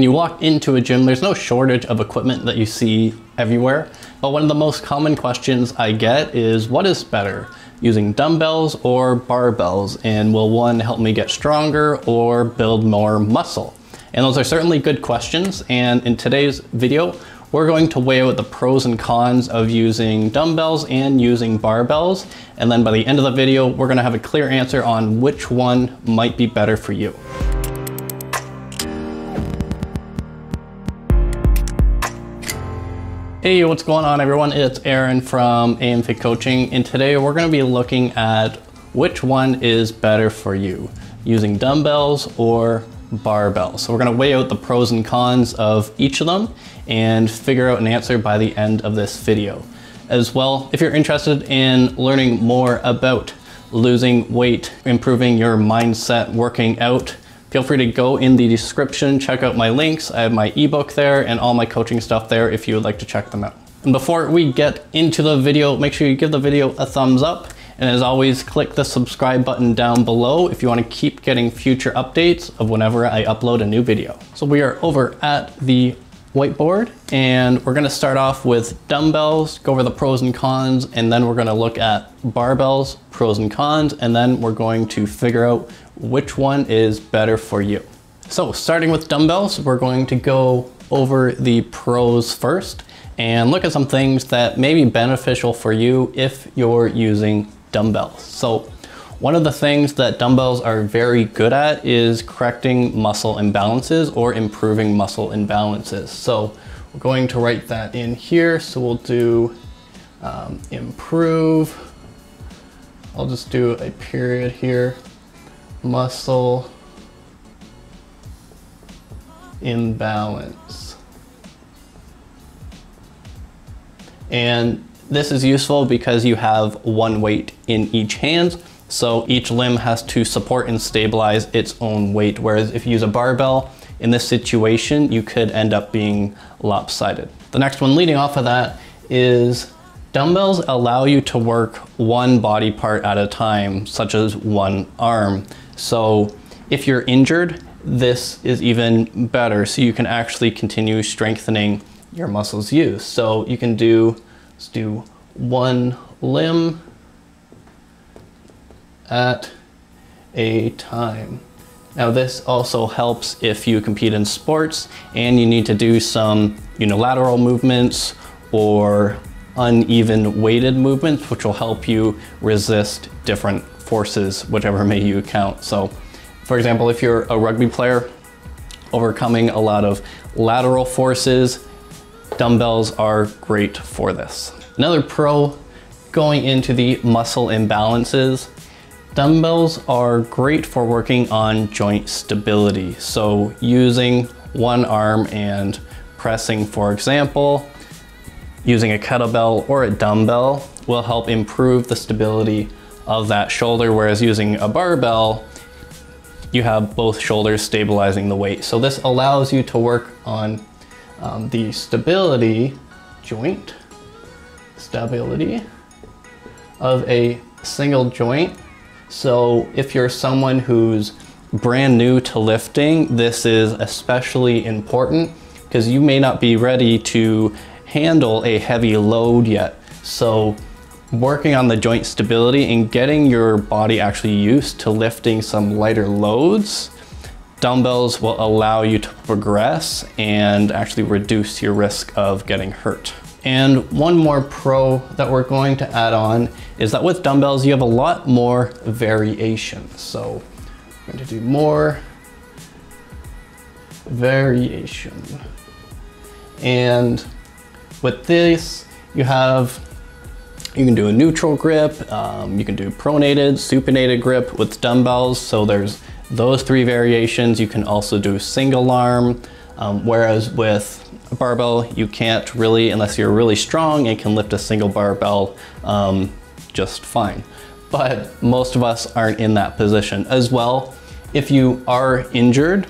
When you walk into a gym, there's no shortage of equipment that you see everywhere, but one of the most common questions I get is what is better, using dumbbells or barbells, and will one help me get stronger or build more muscle? And those are certainly good questions, and in today's video, we're going to weigh out the pros and cons of using dumbbells and using barbells. And then by the end of the video, we're gonna have a clear answer on which one might be better for you. Hey, what's going on everyone? It's Aaron from AM Fit Coaching and today we're going to be looking at which one is better for you, using dumbbells or barbells. So we're going to weigh out the pros and cons of each of them and figure out an answer by the end of this video. As well, if you're interested in learning more about losing weight, improving your mindset, working out, Feel free to go in the description, check out my links. I have my ebook there and all my coaching stuff there if you would like to check them out. And before we get into the video, make sure you give the video a thumbs up. And as always, click the subscribe button down below if you want to keep getting future updates of whenever I upload a new video. So we are over at the whiteboard and we're gonna start off with dumbbells, go over the pros and cons, and then we're gonna look at barbells, pros and cons, and then we're going to figure out which one is better for you. So starting with dumbbells, we're going to go over the pros first and look at some things that may be beneficial for you if you're using dumbbells. So one of the things that dumbbells are very good at is correcting muscle imbalances or improving muscle imbalances. So we're going to write that in here. So we'll do um, improve. I'll just do a period here. Muscle imbalance. And this is useful because you have one weight in each hand so each limb has to support and stabilize its own weight. Whereas if you use a barbell, in this situation, you could end up being lopsided. The next one leading off of that is dumbbells allow you to work one body part at a time, such as one arm. So if you're injured, this is even better. So you can actually continue strengthening your muscles used. So you can do, let's do one limb at a time. Now this also helps if you compete in sports and you need to do some unilateral movements or uneven weighted movements, which will help you resist different forces, whichever may you count. So for example, if you're a rugby player, overcoming a lot of lateral forces, dumbbells are great for this. Another pro going into the muscle imbalances Dumbbells are great for working on joint stability. So using one arm and pressing, for example, using a kettlebell or a dumbbell will help improve the stability of that shoulder, whereas using a barbell, you have both shoulders stabilizing the weight. So this allows you to work on um, the stability, joint stability of a single joint so if you're someone who's brand new to lifting, this is especially important because you may not be ready to handle a heavy load yet. So working on the joint stability and getting your body actually used to lifting some lighter loads, dumbbells will allow you to progress and actually reduce your risk of getting hurt. And one more pro that we're going to add on is that with dumbbells, you have a lot more variation. So I'm going to do more variation. And with this, you have, you can do a neutral grip, um, you can do pronated, supinated grip with dumbbells. So there's those three variations. You can also do single arm, um, whereas with a barbell, you can't really, unless you're really strong and can lift a single barbell um, just fine. But most of us aren't in that position. As well, if you are injured,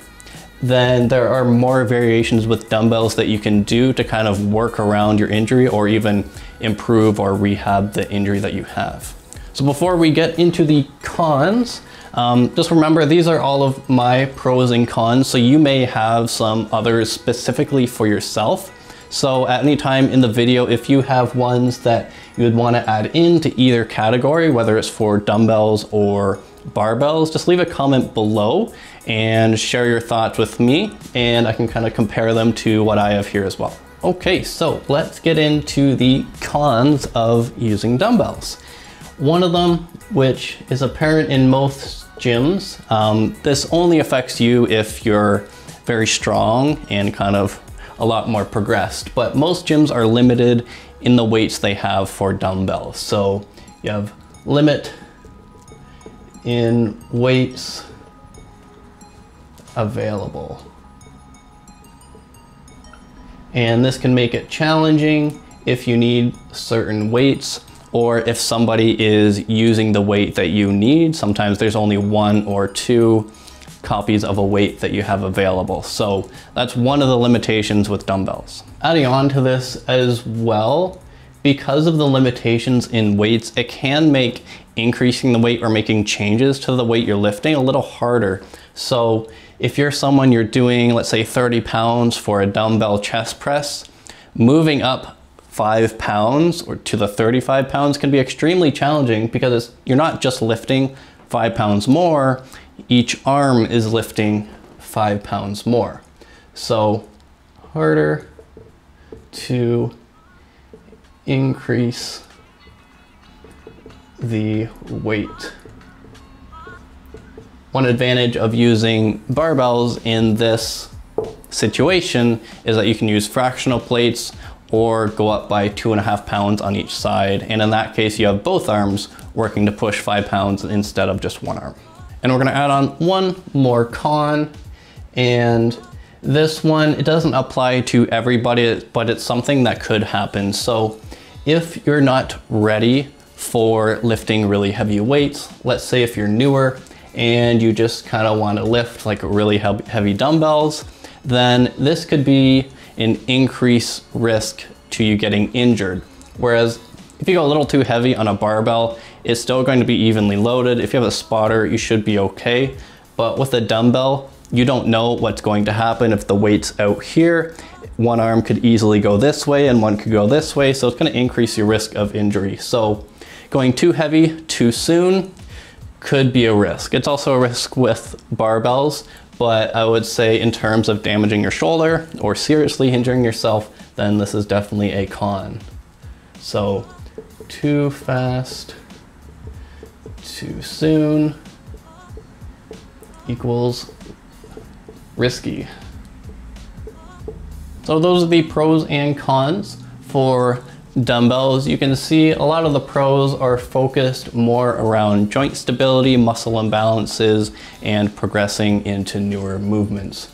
then there are more variations with dumbbells that you can do to kind of work around your injury or even improve or rehab the injury that you have. So before we get into the cons, Um, just remember, these are all of my pros and cons, so you may have some others specifically for yourself. So at any time in the video, if you have ones that you would want to add into either category, whether it's for dumbbells or barbells, just leave a comment below and share your thoughts with me and I can kind of compare them to what I have here as well. Okay, so let's get into the cons of using dumbbells. One of them, which is apparent in most gyms, um, this only affects you if you're very strong and kind of a lot more progressed, but most gyms are limited in the weights they have for dumbbells. So you have limit in weights available. And this can make it challenging if you need certain weights or if somebody is using the weight that you need. Sometimes there's only one or two copies of a weight that you have available. So that's one of the limitations with dumbbells. Adding on to this as well, because of the limitations in weights, it can make increasing the weight or making changes to the weight you're lifting a little harder. So if you're someone you're doing, let's say 30 pounds for a dumbbell chest press, moving up five pounds or to the 35 pounds can be extremely challenging because you're not just lifting five pounds more, each arm is lifting five pounds more. So harder to increase the weight. One advantage of using barbells in this situation is that you can use fractional plates or go up by two and a half pounds on each side. And in that case, you have both arms working to push five pounds instead of just one arm. And we're gonna add on one more con. And this one, it doesn't apply to everybody, but it's something that could happen. So if you're not ready for lifting really heavy weights, let's say if you're newer and you just kind of want to lift like really heavy dumbbells, then this could be an increased risk to you getting injured. Whereas if you go a little too heavy on a barbell, it's still going to be evenly loaded. If you have a spotter, you should be okay. But with a dumbbell, you don't know what's going to happen if the weight's out here. One arm could easily go this way and one could go this way, so it's gonna increase your risk of injury. So going too heavy too soon could be a risk. It's also a risk with barbells, but I would say in terms of damaging your shoulder or seriously injuring yourself, then this is definitely a con. So too fast, too soon equals risky. So those are the pros and cons for dumbbells. You can see a lot of the pros are focused more around joint stability, muscle imbalances, and progressing into newer movements.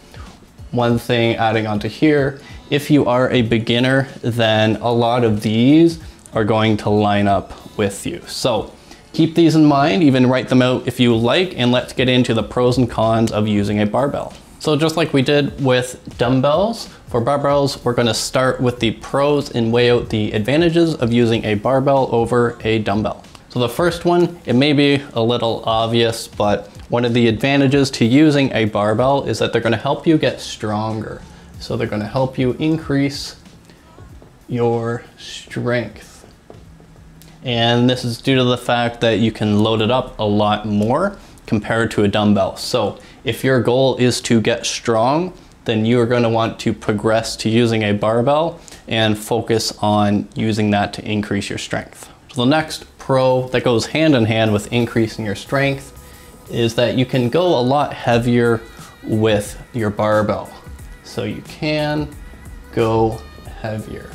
One thing adding onto here, if you are a beginner, then a lot of these are going to line up with you. So keep these in mind, even write them out if you like, and let's get into the pros and cons of using a barbell. So just like we did with dumbbells, for barbells, we're gonna start with the pros and weigh out the advantages of using a barbell over a dumbbell. So the first one, it may be a little obvious, but one of the advantages to using a barbell is that they're gonna help you get stronger. So they're gonna help you increase your strength. And this is due to the fact that you can load it up a lot more compared to a dumbbell. So if your goal is to get strong, then you are going to want to progress to using a barbell and focus on using that to increase your strength. So the next pro that goes hand in hand with increasing your strength is that you can go a lot heavier with your barbell. So you can go heavier.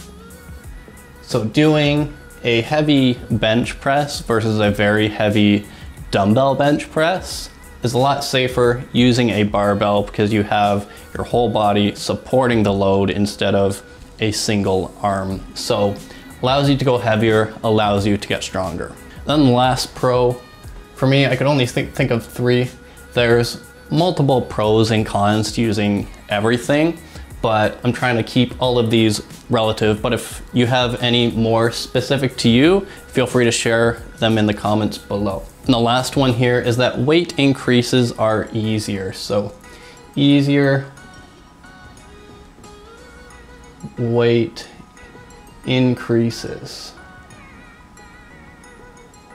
So doing a heavy bench press versus a very heavy dumbbell bench press is a lot safer using a barbell because you have your whole body supporting the load instead of a single arm. So allows you to go heavier, allows you to get stronger. Then the last pro, for me, I could only think, think of three. There's multiple pros and cons to using everything, but I'm trying to keep all of these relative. But if you have any more specific to you, feel free to share them in the comments below. And the last one here is that weight increases are easier. So easier weight increases.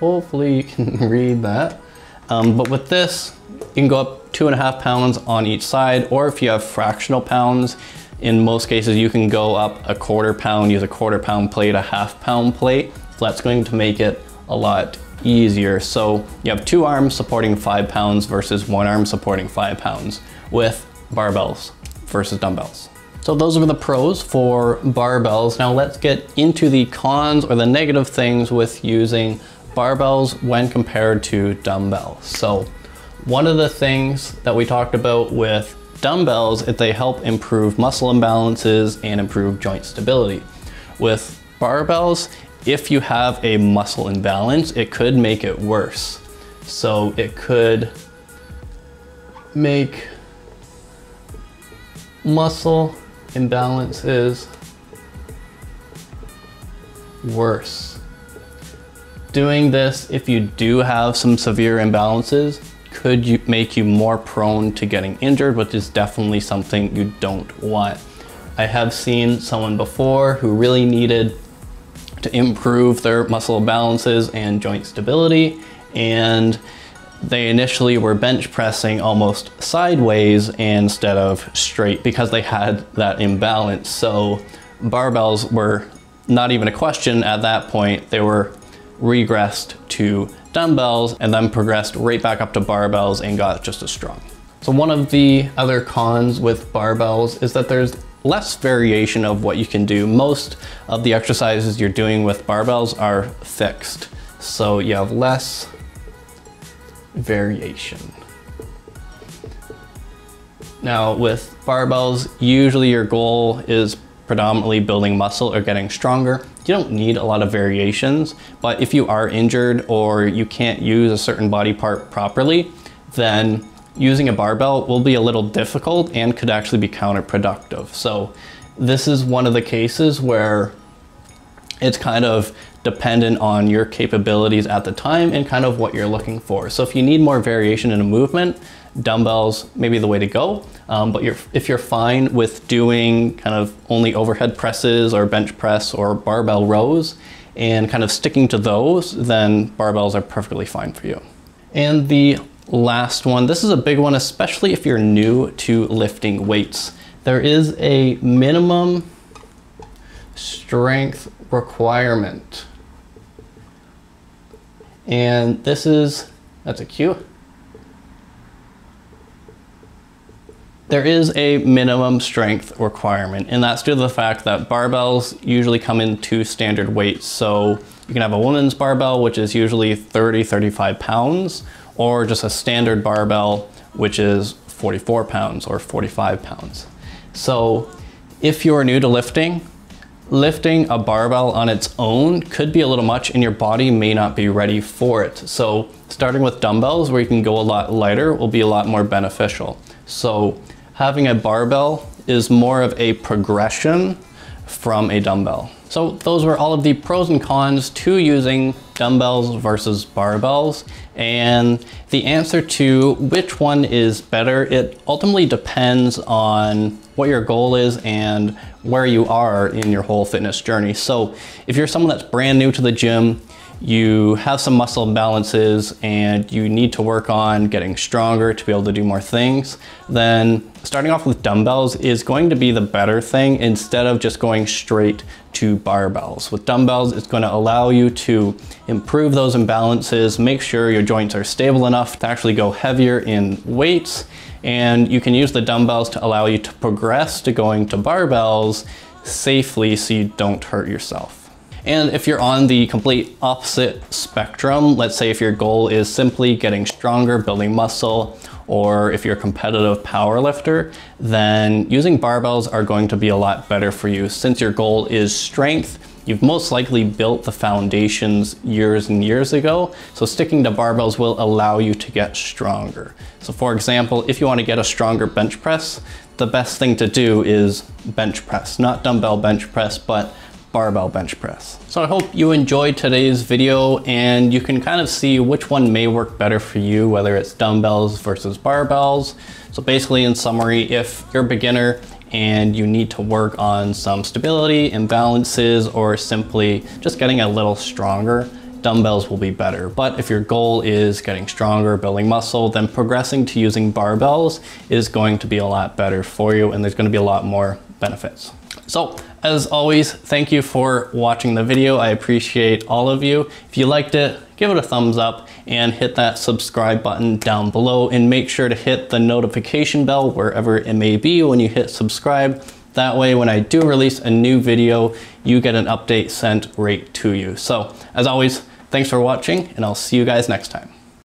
Hopefully you can read that. Um, but with this, you can go up two and a half pounds on each side, or if you have fractional pounds, in most cases you can go up a quarter pound, use a quarter pound plate, a half pound plate. That's going to make it a lot easier. So you have two arms supporting five pounds versus one arm supporting five pounds with barbells versus dumbbells. So those are the pros for barbells. Now let's get into the cons or the negative things with using barbells when compared to dumbbells. So one of the things that we talked about with dumbbells is they help improve muscle imbalances and improve joint stability. With barbells, if you have a muscle imbalance, it could make it worse. So it could make muscle imbalances worse. Doing this, if you do have some severe imbalances, could you make you more prone to getting injured, which is definitely something you don't want. I have seen someone before who really needed to improve their muscle balances and joint stability, and they initially were bench pressing almost sideways instead of straight because they had that imbalance. So barbells were not even a question at that point. They were regressed to dumbbells and then progressed right back up to barbells and got just as strong. So one of the other cons with barbells is that there's less variation of what you can do. Most of the exercises you're doing with barbells are fixed. So you have less variation. Now with barbells, usually your goal is predominantly building muscle or getting stronger. You don't need a lot of variations, but if you are injured or you can't use a certain body part properly, then using a barbell will be a little difficult and could actually be counterproductive. So this is one of the cases where it's kind of dependent on your capabilities at the time and kind of what you're looking for. So if you need more variation in a movement, dumbbells may be the way to go. Um, but you're, if you're fine with doing kind of only overhead presses or bench press or barbell rows and kind of sticking to those, then barbells are perfectly fine for you. And the last one, this is a big one, especially if you're new to lifting weights. There is a minimum strength requirement. And this is, that's a cue. There is a minimum strength requirement, and that's due to the fact that barbells usually come in two standard weights. So you can have a woman's barbell, which is usually 30, 35 pounds, or just a standard barbell, which is 44 pounds or 45 pounds. So if you're new to lifting, lifting a barbell on its own could be a little much and your body may not be ready for it. So starting with dumbbells where you can go a lot lighter will be a lot more beneficial. So having a barbell is more of a progression from a dumbbell. So those were all of the pros and cons to using dumbbells versus barbells. And the answer to which one is better, it ultimately depends on what your goal is and where you are in your whole fitness journey. So if you're someone that's brand new to the gym, you have some muscle imbalances and you need to work on getting stronger to be able to do more things, then starting off with dumbbells is going to be the better thing instead of just going straight to barbells. With dumbbells, it's going to allow you to improve those imbalances, make sure your joints are stable enough to actually go heavier in weights, and you can use the dumbbells to allow you to progress to going to barbells safely so you don't hurt yourself. And if you're on the complete opposite spectrum, let's say if your goal is simply getting stronger, building muscle, or if you're a competitive power lifter, then using barbells are going to be a lot better for you. Since your goal is strength, you've most likely built the foundations years and years ago. So sticking to barbells will allow you to get stronger. So for example, if you want to get a stronger bench press, the best thing to do is bench press, not dumbbell bench press, but barbell bench press. So I hope you enjoyed today's video and you can kind of see which one may work better for you, whether it's dumbbells versus barbells. So basically in summary, if you're a beginner and you need to work on some stability, imbalances, or simply just getting a little stronger, dumbbells will be better. But if your goal is getting stronger, building muscle, then progressing to using barbells is going to be a lot better for you and there's gonna be a lot more benefits. So as always, thank you for watching the video. I appreciate all of you. If you liked it, give it a thumbs up and hit that subscribe button down below and make sure to hit the notification bell wherever it may be when you hit subscribe. That way, when I do release a new video, you get an update sent right to you. So as always, thanks for watching and I'll see you guys next time.